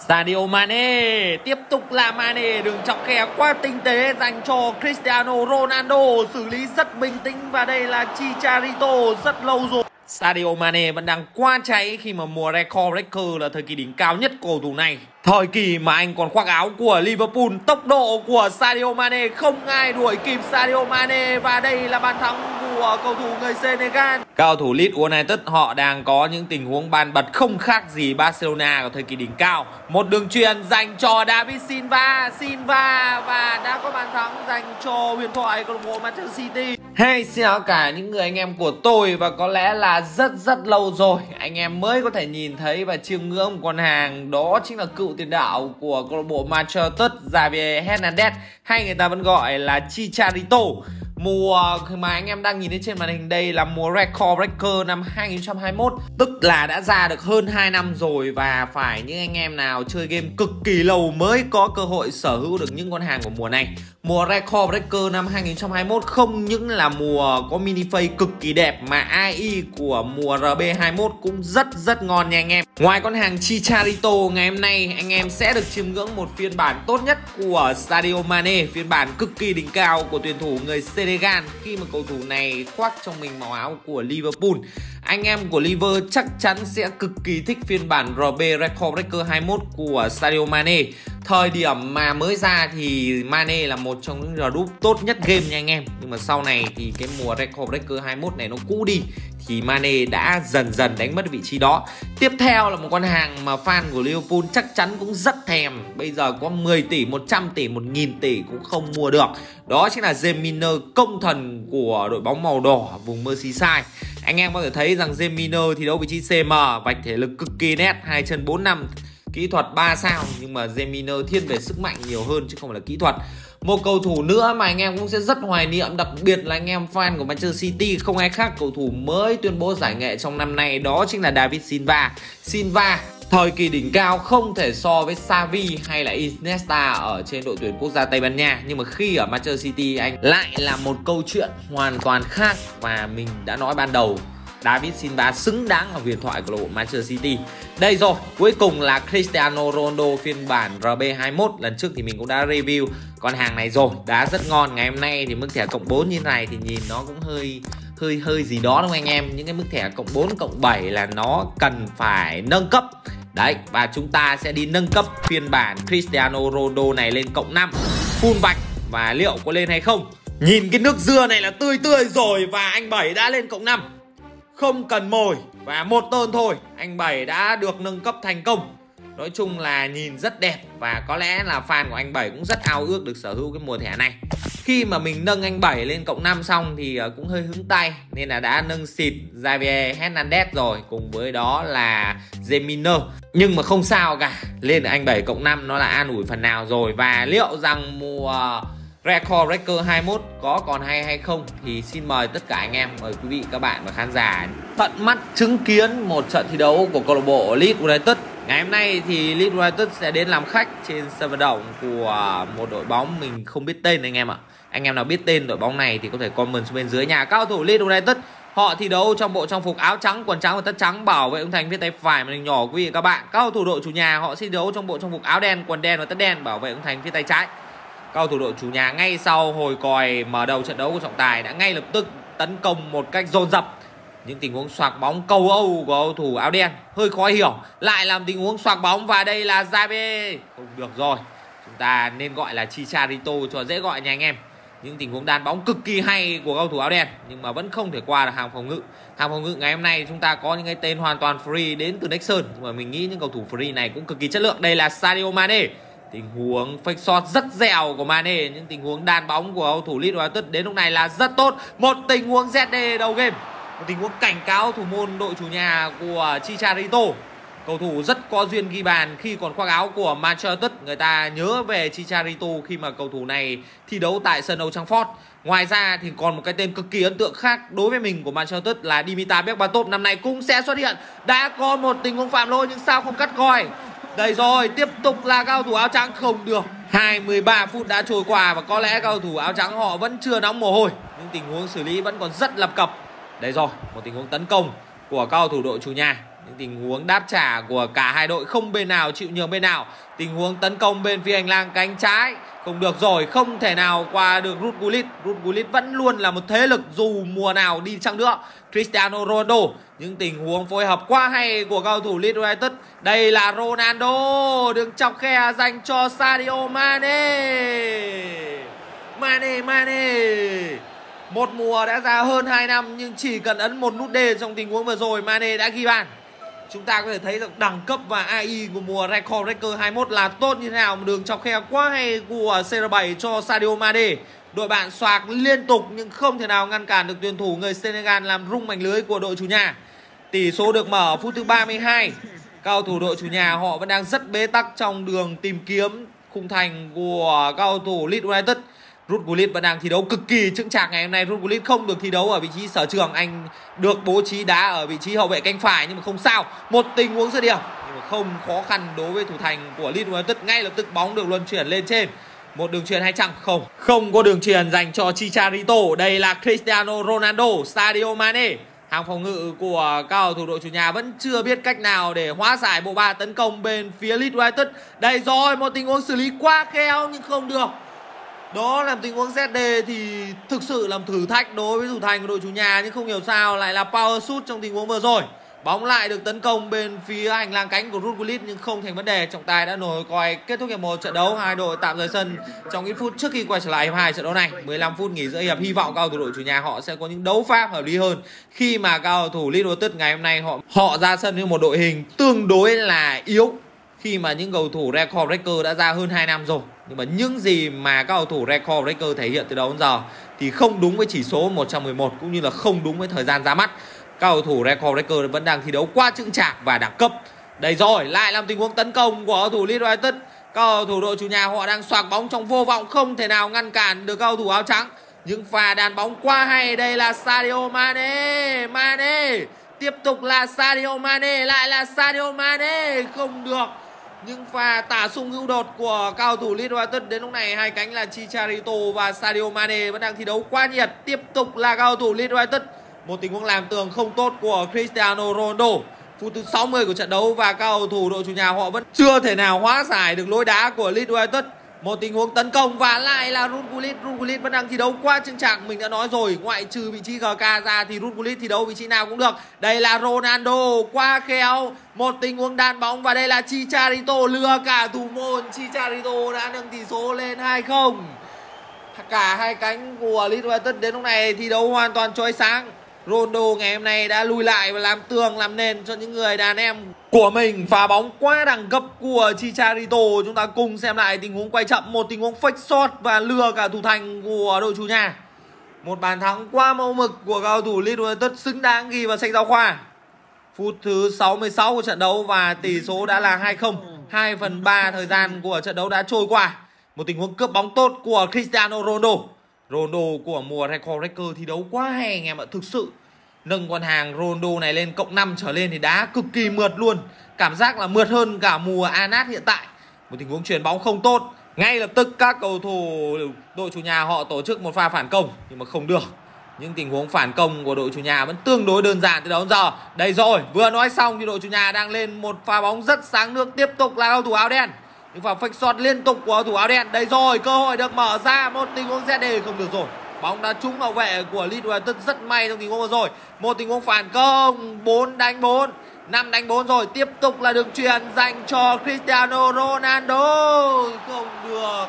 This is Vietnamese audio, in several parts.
Sadio Mane tiếp tục là Mane, đường chọc khe quá tinh tế dành cho Cristiano Ronaldo, xử lý rất bình tĩnh và đây là Chicharito rất lâu rồi. Sadio Mane vẫn đang quá cháy khi mà mùa record breaker là thời kỳ đỉnh cao nhất cầu thủ này. Thời kỳ mà anh còn khoác áo của Liverpool, Tốc độ của Sadio Mane, không ai đuổi kịp Sadio Mane Và đây là bàn thắng của cầu thủ người Senegal. Cao thủ Leeds United họ đang có những tình huống bàn bật không khác gì Barcelona ở thời kỳ đỉnh cao. Một đường truyền dành cho David Silva Silva và đã có bàn thắng dành cho huyền thoại câu lạc bộ Manchester City. Hey xin chào cả những người anh em của tôi Và có lẽ là rất rất lâu rồi Anh em mới có thể nhìn thấy và chiêm ngưỡng con hàng. Đó chính là cựu tiền đạo của câu lạc bộ Manchester Javier Hernandez. Hay người ta vẫn gọi là Chicharito Mùa, mà anh em đang nhìn thấy trên màn hình đây là mùa Record Breaker năm 2021 Tức là đã ra được hơn 2 năm rồi Và phải những anh em nào chơi game cực kỳ lâu mới có cơ hội sở hữu được những con hàng của mùa này. Mùa Record Breaker năm 2021 không những là mùa có mini phase cực kỳ đẹp Mà AI của mùa RB21 cũng rất rất ngon nha anh em Ngoài con hàng Chicharito, ngày hôm nay anh em sẽ được chiêm ngưỡng một phiên bản tốt nhất của Sadio Mane, Phiên bản cực kỳ đỉnh cao của tuyển thủ người Senegal khi mà cầu thủ này khoác trong mình màu áo của Liverpool. Anh em của Liverpool chắc chắn sẽ cực kỳ thích phiên bản RB Record Breaker 21 của Sadio Mane. Thời điểm mà mới ra thì Mane là một trong những group tốt nhất game nha anh em. Nhưng mà sau này thì cái mùa Record Breaker 21 này nó cũ đi thì Mane đã dần dần đánh mất vị trí đó. Tiếp theo là một con hàng mà fan của Liverpool chắc chắn cũng rất thèm. Bây giờ có 10 tỷ, 100 tỷ, 1000 tỷ cũng không mua được. Đó chính là Zeminer công thần của đội bóng màu đỏ vùng Merseyside. Anh em có thể thấy rằng zemino thi đấu vị trí CM, vạch thể lực cực kỳ nét, hai chân 4 năm, kỹ thuật 3 sao. Nhưng mà zemino thiên về sức mạnh nhiều hơn chứ không phải là kỹ thuật. Một cầu thủ nữa mà anh em cũng sẽ rất hoài niệm đặc biệt là anh em fan của Manchester City không ai khác cầu thủ mới tuyên bố giải nghệ trong năm nay đó chính là David Silva. Silva thời kỳ đỉnh cao không thể so với Xavi hay là Iniesta ở trên đội tuyển quốc gia Tây Ban Nha nhưng mà khi ở Manchester City anh lại là một câu chuyện hoàn toàn khác và mình đã nói ban đầu David Silva xứng đáng là huyền thoại của đội Manchester City. Đây rồi, cuối cùng là Cristiano Ronaldo phiên bản RB21. Lần trước thì mình cũng đã review con hàng này rồi, đã rất ngon. Ngày hôm nay thì mức thẻ cộng 4 như này thì nhìn nó cũng hơi hơi hơi gì đó đúng không anh em? Những cái mức thẻ cộng 4 cộng 7 là nó cần phải nâng cấp. Đấy, và chúng ta sẽ đi nâng cấp phiên bản Cristiano Ronaldo này lên cộng 5 full bạch và liệu có lên hay không? Nhìn cái nước dưa này là tươi tươi rồi và anh Bảy đã lên cộng 5 không cần mồi và một tơn thôi anh Bảy đã được nâng cấp thành công. Nói chung là nhìn rất đẹp và có lẽ là fan của anh Bảy cũng rất ao ước được sở hữu cái mùa thẻ này. Khi mà mình nâng anh Bảy lên cộng 5 xong thì ờ, cũng hơi hứng tay Nên là đã nâng xịt Javier Hernandez rồi Cùng với đó là Zeminer Nhưng mà không sao cả Lên anh 7 cộng 5 nó là an ủi phần nào rồi Và liệu rằng mùa Record Breaker 21 có còn hay hay không thì xin mời tất cả anh em, mời quý vị, các bạn và khán giả tận mắt chứng kiến một trận thi đấu của câu lạc bộ Leeds United. Ngày hôm nay thì Leeds United sẽ đến làm khách trên sân vận động của một đội bóng mình không biết tên anh em ạ. Anh em nào biết tên đội bóng này thì có thể comment xuống bên dưới. Nhà. Cao thủ Leeds United Họ thi đấu trong bộ trang phục áo trắng, quần trắng và tất trắng bảo vệ ông thành phía tay phải màn hình nhỏ quý vị các bạn. Các cầu thủ đội chủ nhà họ thi đấu trong bộ trang phục áo đen, quần đen và tất đen bảo vệ ông thành phía tay trái. Cao thủ đội chủ nhà ngay sau hồi còi mở đầu trận đấu của trọng tài đã ngay lập tức tấn công một cách dồn dập. Những tình huống xoạc bóng cầu Âu của cầu thủ áo đen hơi khó hiểu. Lại làm tình huống xoạc bóng và đây là Zabe không được rồi. Chúng ta nên gọi là Chicharito cho dễ gọi nha anh em những tình huống đan bóng cực kỳ hay của cầu thủ áo đen, nhưng mà vẫn không thể qua được hàng phòng ngự. Hàng phòng ngự ngày hôm nay chúng ta có những cái tên hoàn toàn free đến từ Nexon, nhưng mà mình nghĩ những cầu thủ free này cũng cực kỳ chất lượng. Đây là Sadio Mane. Tình huống fake shot rất dẻo của Mane. Những tình huống đan bóng của cầu thủ Leeds United đến lúc này là rất tốt. Một tình huống ZD đầu game. Một tình huống cảnh cáo thủ môn đội chủ nhà của Chicharito cầu thủ rất có duyên ghi bàn khi còn khoác áo của Manchester người ta nhớ về Chicharito khi mà cầu thủ này thi đấu tại sân Old Trafford. Ngoài ra thì còn một cái tên cực kỳ ấn tượng khác đối với mình của Manchester là Dimitar Berbatov năm nay cũng sẽ xuất hiện. Đã có một tình huống phạm lỗi nhưng sao không cắt coi? Đây rồi, tiếp tục là cao thủ áo trắng. Không được 23 phút đã trôi qua và có lẽ cao thủ áo trắng họ vẫn chưa nóng mồ hôi. Nhưng tình huống xử lý vẫn còn rất lập cập. Đây rồi, một tình huống tấn công của cao thủ đội chủ nhà những tình huống đáp trả của cả hai đội không bên nào chịu nhường bên nào. Tình huống tấn công bên phía hành lang cánh trái không được rồi, không thể nào qua được Ruth Gullit. Ruth Gullit vẫn luôn là một thế lực dù mùa nào đi chăng nữa. Cristiano Ronaldo, những tình huống phối hợp quá hay của cầu thủ Leeds United. Đây là Ronaldo đường chọc khe dành cho Sadio Mane. Mane Mane. Một mùa đã ra hơn 2 năm nhưng chỉ cần ấn một nút D trong tình huống vừa rồi, Mane đã ghi bàn chúng ta có thể thấy rằng đẳng cấp và AI của mùa Record Breaker 21 là tốt như thế nào? Một đường chọc khe quá hay của CR7 cho Sadio Mane? Đội bạn xoạc liên tục nhưng không thể nào ngăn cản được tuyển thủ người Senegal làm rung mảnh lưới của đội chủ nhà. Tỷ số được mở ở phút thứ 32 cao thủ đội chủ nhà họ vẫn đang rất bế tắc trong đường tìm kiếm khung thành của cao thủ Leeds United. Rút Gullit vẫn đang thi đấu cực kỳ chững chạc ngày hôm nay. Rút Gullit không được thi đấu ở vị trí sở trường, anh được bố trí đá ở vị trí hậu vệ cánh phải, nhưng mà không sao. Một tình huống dứt điểm. Nhưng mà không khó khăn đối với thủ thành của Leeds United, ngay lập tức bóng được luân chuyển lên trên. Một đường truyền hay chăng? Không. Không có đường truyền dành cho Chicharito. Đây là Cristiano Ronaldo, Sadio Mane. Hàng phòng ngự của cao thủ đội chủ nhà vẫn chưa biết cách nào để hóa giải bộ ba tấn công bên phía Leeds United. Đây rồi, một tình huống xử lý quá khéo nhưng không được đó, làm tình huống ZD thì thực sự làm thử thách đối với thủ thành của đội chủ nhà, nhưng không hiểu sao lại là power shoot trong tình huống vừa rồi. Bóng lại được tấn công bên phía hành lang cánh của Ruth nhưng không thành vấn đề. Trọng tài đã nổi coi kết thúc hiệp một trận đấu, hai đội tạm rời sân trong ít phút trước khi quay trở lại hiệp hai trận đấu này. 15 phút nghỉ giữa hiệp, hy vọng cao thủ đội chủ nhà họ sẽ có những đấu pháp hợp lý hơn. Khi mà cao thủ Leeds United ngày hôm nay họ họ ra sân với một đội hình tương đối là yếu khi mà những cầu thủ record breaker đã ra hơn 2 năm rồi, nhưng mà những gì mà các cầu thủ record breaker thể hiện từ đầu đến giờ thì không đúng với chỉ số 111 cũng như là không đúng với thời gian ra mắt. Các cầu thủ record breaker vẫn đang thi đấu quá chững chạc và đẳng cấp. Đây rồi, lại làm tình huống tấn công của cầu thủ Leeds United. Các cầu thủ đội chủ nhà họ đang xoạc bóng trong vô vọng, không thể nào ngăn cản được cầu thủ áo trắng. Những pha đàn bóng qua hay, đây là Sadio Mane Mane. Tiếp tục là Sadio Mane, lại là Sadio Mane. Không được nhưng pha tả sung hữu đột của cao thủ Leeds United đến lúc này, hai cánh là Chicharito và Sadio Mane vẫn đang thi đấu quá nhiệt. Tiếp tục là cao thủ Leeds United. Một tình huống làm tường không tốt của Cristiano Ronaldo. Phút thứ 60 của trận đấu và cao thủ đội chủ nhà họ vẫn chưa thể nào hóa giải được lối đá của Leeds United một tình huống tấn công và lại là Ruth Gullit Ruth Gullit vẫn đang thi đấu qua trưng trạng, mình đã nói rồi, ngoại trừ vị trí GK ra thì Ruth thi đấu vị trí nào cũng được. Đây là Ronaldo qua khéo, một tình huống đàn bóng và đây là Chicharito lừa cả thủ môn. Chicharito đã nâng tỷ số lên 2-0 cả hai cánh của Leeds United đến lúc này thi đấu hoàn toàn chói sáng. Ronaldo ngày hôm nay đã lùi lại và làm tường, làm nền cho những người đàn em của mình. Phá bóng quá đẳng cấp của Chicharito. Chúng ta cùng xem lại tình huống quay chậm, một tình huống fake shot và lừa cả thủ thành của đội chủ nhà. Một bàn thắng quá mẫu mực của cầu thủ Leeds United xứng đáng ghi vào sách giáo khoa. Phút thứ 66 của trận đấu và tỷ số đã là 2-0 2 phần 3 thời gian của trận đấu đã trôi qua. Một tình huống cướp bóng tốt của Cristiano Ronaldo. Ronaldo của mùa Record Breaker thi đấu quá hay anh em ạ. Thực sự, nâng con hàng Ronaldo này lên cộng 5 trở lên thì đá cực kỳ mượt luôn. Cảm giác là mượt hơn cả mùa Anat hiện tại. Một tình huống chuyển bóng không tốt. Ngay lập tức các cầu thủ, đội chủ nhà họ tổ chức một pha phản công, nhưng mà không được. Những tình huống phản công của đội chủ nhà vẫn tương đối đơn giản từ đó đến giờ. Đây rồi, vừa nói xong thì đội chủ nhà đang lên một pha bóng rất sáng nước, tiếp tục là cầu thủ áo đen nhưng vào phách shot liên tục của thủ áo đen. Đây rồi, cơ hội được mở ra. Một tình huống ZD không được rồi. Bóng đã trúng bảo vệ của Leeds United rất may trong tình huống vừa rồi. Một tình huống phản công 4 đánh 4 5 đánh 4 rồi. Tiếp tục là đường truyền dành cho Cristiano Ronaldo. Không được.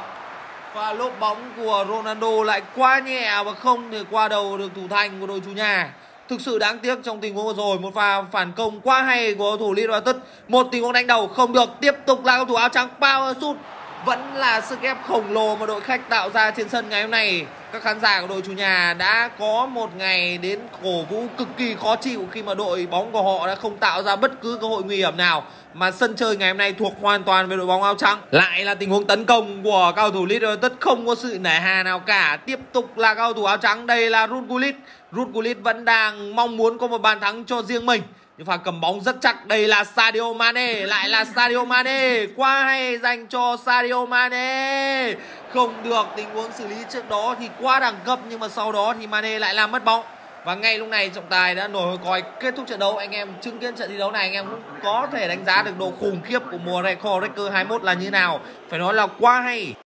Và lốp bóng của Ronaldo lại quá nhẹ và không thể qua đầu được thủ thành của đội chủ nhà thực sự đáng tiếc trong tình huống vừa rồi, một pha phản công quá hay của cầu thủ và tất một tình huống đánh đầu không được, tiếp tục là cầu thủ áo trắng Power Sút vẫn là sức ép khổng lồ mà đội khách tạo ra trên sân ngày hôm nay. Các khán giả của đội chủ nhà đã có một ngày đến cổ vũ cực kỳ khó chịu khi mà đội bóng của họ đã không tạo ra bất cứ cơ hội nguy hiểm nào mà sân chơi ngày hôm nay thuộc hoàn toàn về đội bóng áo trắng. Lại là tình huống tấn công của cao thủ Leeds tất không có sự nể hà nào cả. Tiếp tục là cao thủ áo trắng, đây là Rút Gullit Rút Gullit vẫn đang mong muốn có một bàn thắng cho riêng mình nhưng pha cầm bóng rất chắc, đây là Sadio Mane, lại là Sadio Mane. Quá hay dành cho Sadio Mane. Không được tình huống xử lý trước đó thì quá đẳng cấp, nhưng mà sau đó thì Mane lại làm mất bóng. Và ngay lúc này trọng tài đã nổi còi kết thúc trận đấu. Anh em chứng kiến trận thi đấu này, anh em cũng có thể đánh giá được độ khủng khiếp của mùa record record 21 là như nào. Phải nói là quá hay.